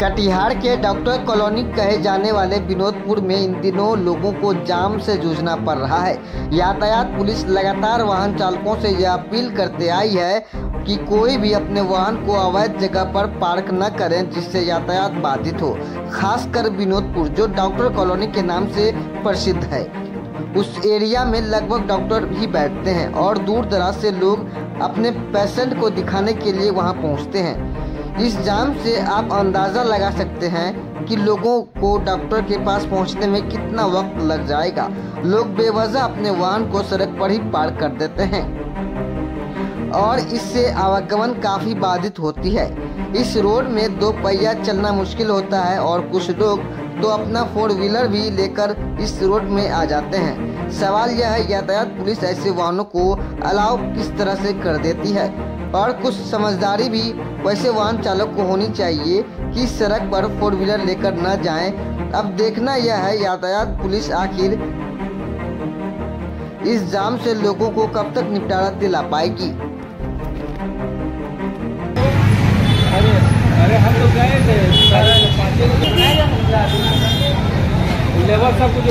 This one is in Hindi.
कटिहार के डॉक्टर कॉलोनी कहे जाने वाले विनोदपुर में इन दिनों लोगों को जाम से जूझना पड़ रहा है। यातायात पुलिस लगातार वाहन चालकों से यह अपील करते आई है कि कोई भी अपने वाहन को अवैध जगह पर पार्क न करें, जिससे यातायात बाधित हो। खासकर विनोदपुर, जो डॉक्टर कॉलोनी के नाम से प्रसिद्ध है। उस एरिया में लगभग डॉक्टर ही बैठते हैं और दूर दराज से लोग अपने पेशेंट को दिखाने के लिए वहाँ पहुँचते हैं। इस जाम से आप अंदाज़ा लगा सकते हैं कि लोगों को डॉक्टर के पास पहुँचने में कितना वक्त लग जाएगा। लोग बेवजह अपने वाहन को सड़क पर ही पार्क कर देते हैं। और इससे आवागमन काफ़ी बाधित होती है। इस रोड में दो पहिया चलना मुश्किल होता है और कुछ लोग तो अपना फोर व्हीलर भी लेकर इस रोड में आ जाते हैं। सवाल यह है, यातायात पुलिस ऐसे वाहनों को अलाव किस तरह से कर देती है? और कुछ समझदारी भी वैसे वाहन चालक को होनी चाहिए कि सड़क पर फोर व्हीलर लेकर न जाएँ। अब देखना यह है, यातायात पुलिस आखिर इस जाम से लोगों को कब तक निपटारा दिला पाएगी? अरे अरे हम लोग गए थे सब कुछ